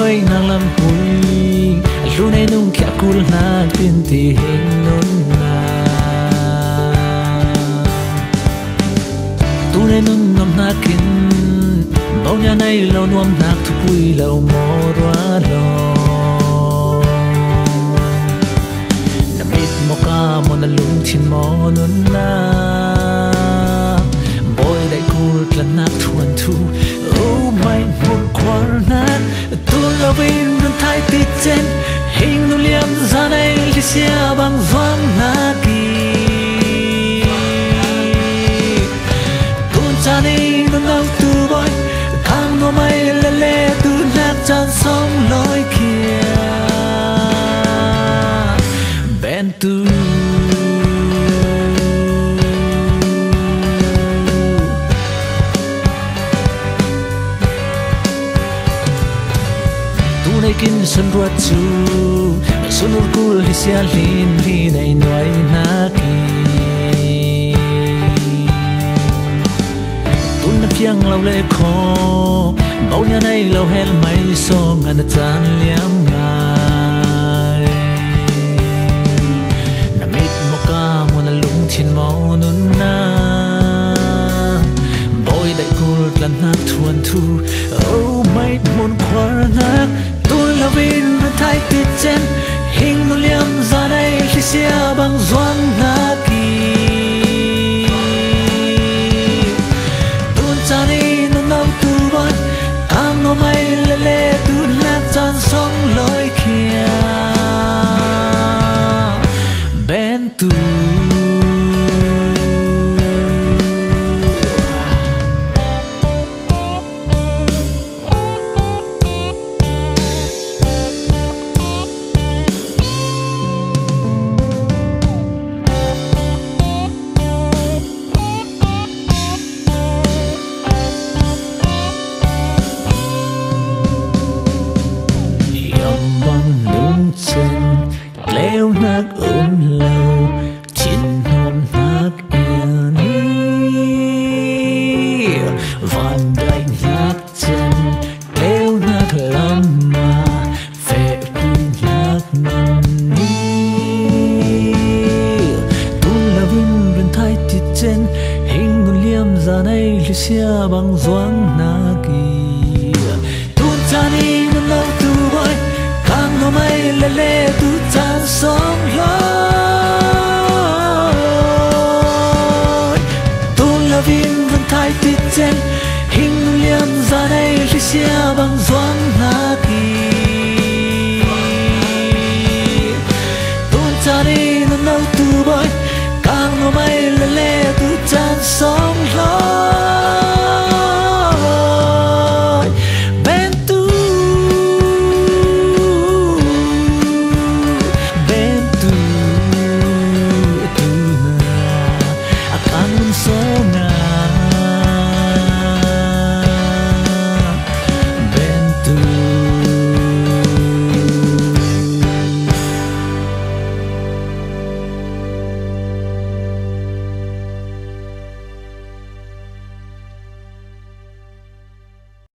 hơi nàng làm hui lu này nung kia kul na tin ti hình nôn na. Tu này nung ngâm na kin bao nhà này lâu nuông nạc thu bùi lâu mò roa lo này li xia bằng vang na kỳ tuôn cha đi nâng ngang tu boy khang no mai le le tu nát chan song loi kia. Tunay kin sun ruat chu sunur kul hi sia lin li nei noi na ki tun na piang lau le kho bao nhà này lâu hel mai so ngàn tan liam ngai na mit mo ka mo na lung chin mo nun na boy dai kul lan na thuan thu oh ai ti chen hing liam za nei khi xe băng zwa zanei lucia bang zoang na ki tu tani na na tu boy kang no mai le le tu tan song lo tu la vin van thai ti chen hing liam zanei lucia bang zoang